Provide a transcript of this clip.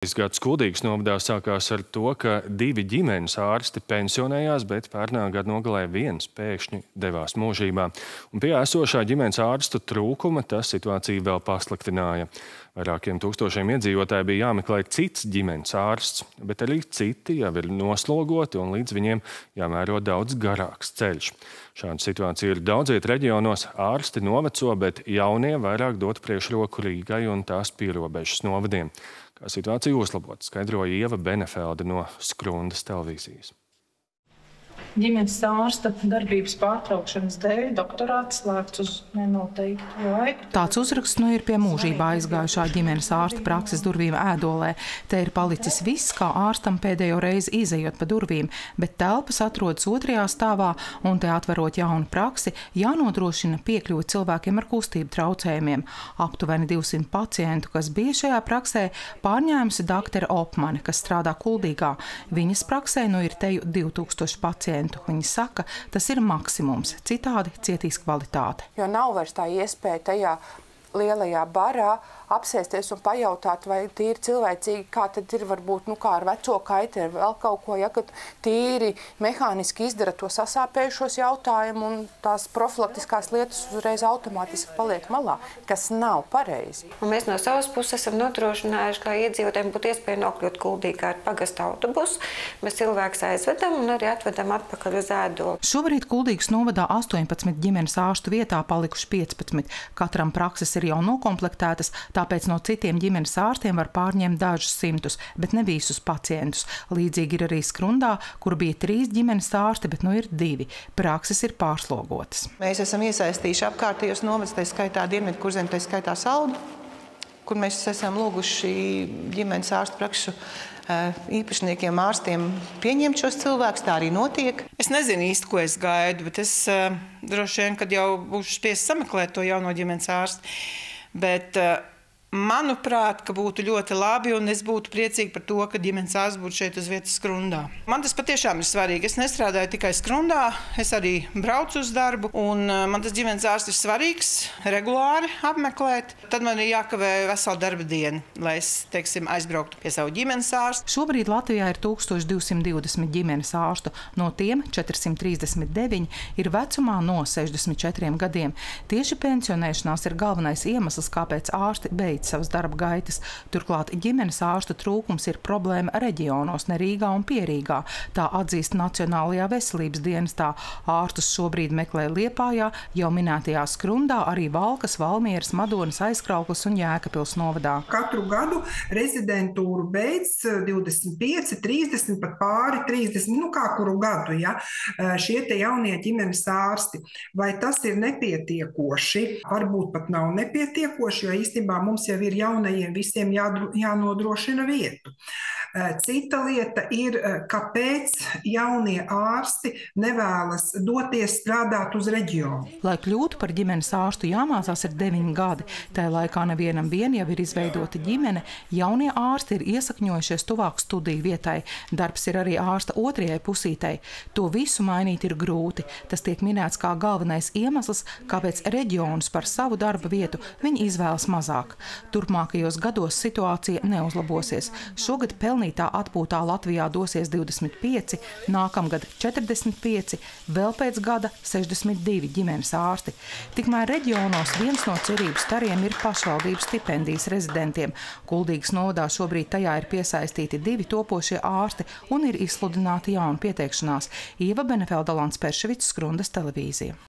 Šis gads Kuldīgas novadā sākās ar to, ka divi ģimenes ārsti pensionējās, bet pērnā gada nogalē viens pēkšņi devās mūžībā. Un pie esošā ģimenes ārstu trūkuma tas situāciju vēl pasliktināja. Vairākiem tūkstošiem iedzīvotāji bija jāmeklē cits ģimenes ārsts, bet arī citi jau ir noslogoti un līdz viņiem jāmēro daudz garāks ceļš. Šāda situācija ir daudziet reģionos. Ārsti noveco, bet jaunie vairāk dot priekšroku Rīgai un tās pierobežas novadiem. Kā situāciju uzlabot, skaidroja Ieva Benefelde no Skrundas televīzijas. Ģimenes ārsta darbības pārtraukšanas dēļ doktorāts slēgts uz nenoteiktu laiku. Tāds uzraksts nu ir pie mūžībā aizgājušā ģimenes ārsta prakses durvīm ēdolē. Te ir palicis viss, kā ārstam pēdējo reizi izējot pa durvīm, bet telpas atrodas otrajā stāvā un te atverot jaunu praksi, jānodrošina piekļuvi cilvēkiem ar kustību traucējumiem. Aptuveni 200 pacientu, kas bija šajā praksē, pārņēmusi doktora Opmane, kas strādā Kuldīgā. Viņas praksē nu ir teju 2000 pacientu pacientu. Viņi saka, tas ir maksimums, citādi cietīs kvalitāte. Jo nav vairs tā iespēja tajā lielajā barā apsēsties un pajautāt, vai tīri cilvēcīgi, kā tad ir varbūt, nu kā ar veco kaiti, ar vēl kaut ko, ja, kad tīri mehāniski izdara to sasāpējušos jautājumu un tās profilaktiskās lietas uzreiz automātiski paliek malā, kas nav pareizi. Un mēs no savas puses esam nodrošinājuši, ka iedzīvotājiem būtu iespēja nokļūt kuldīgā ar pagasta autobusu. Mēs cilvēks aizvedam un arī atvedam atpakaļ uz ēdolu. Šobrīd Kuldīgas novadā 18 ģimenes ārstu vietā palikuši 15. Katram prakses ir jau nokomplektētas, tāpēc no citiem ģimenes ārstiem var pārņemt dažus simtus, bet ne visus pacientus. Līdzīgi ir arī Skrundā, kur bija trīs ģimenes ārsti, bet nu ir divi. Prakses ir pārslogotas. Mēs esam iesaistījuši apkārtējos novads, tā skaitā Dienvidu kurzem, tā skaitā Saldu, kur mēs esam lūguši ģimenes ārstu prakšu īpašniekiem, ārstiem pieņemt šos cilvēkus. Tā arī notiek. Es nezinu īsti, ko es gaidu, bet es uh, droši vien, kad jau būšu spiests sameklēt to jauno ģimenes ārstu. Bet uh, Manuprāt, ka būtu ļoti labi, un es būtu priecīga par to, ka ģimenes ārsts būtu šeit uz vietas skrundā. Man tas patiešām ir svarīgi. Es nestrādāju tikai skrundā, es arī braucu uz darbu, un uh, man tas ģimenes ārsts ir svarīgs, regulāri apmeklēt. Tad man ir jākavē vesela darba diena, lai es, teiksim, aizbrauktu pie savu ģimenes ārstu. Šobrīd Latvijā ir 1220 ģimenes ārstu, no tiem 439 ir vecumā no 64 gadiem. Tieši pensionēšanās ir galvenais iemesls, kāpēc ārsti beidz beidz savas darba gaitas. Turklāt ģimenes ārstu trūkums ir problēma reģionos, ne Rīgā un Pierīgā. Tā atzīst Nacionālajā veselības dienestā. Ārstus šobrīd meklē Liepājā, jau minētajā Skrundā, arī Valkas, Valmieras, Madonas, Aizkrauklas un Jēkapils novadā. Katru gadu rezidentūru beidz 25, 30, pat pāri 30, nu kā kuru gadu, ja, šie te jaunie ģimenes ārsti. Vai tas ir nepietiekoši? Varbūt pat nav nepietiekoši, jo īstenībā mums jau ir jaunajiem visiem jānodrošina vietu. Eh, cita lieta ir, eh, kāpēc jaunie ārsti nevēlas doties strādāt uz reģionu. Lai kļūtu par ģimenes ārstu, jāmācās ir deviņi gadi. Tajā laikā nevienam vien jau ir izveidota ģimene. Jaunie ārsti ir iesakņojušies tuvāk studiju vietai. Darbs ir arī ārsta otrajai pusītei. To visu mainīt ir grūti. Tas tiek minēts kā galvenais iemesls, kāpēc reģionus par savu darba vietu viņi izvēlas mazāk. Turpmākajos gados situācija neuzlabosies. Šogad pelnītā atpūtā Latvijā dosies 25, nākamgad 45, vēl pēc gada 62 ģimenes ārsti. Tikmēr reģionos viens no cerības stariem ir pašvaldības stipendijas rezidentiem. Kuldīgas novadā šobrīd tajā ir piesaistīti divi topošie ārsti un ir izsludināta jauna pieteikšanās. Ieva Benefelda Lants Perševits, Skrundas televīzija.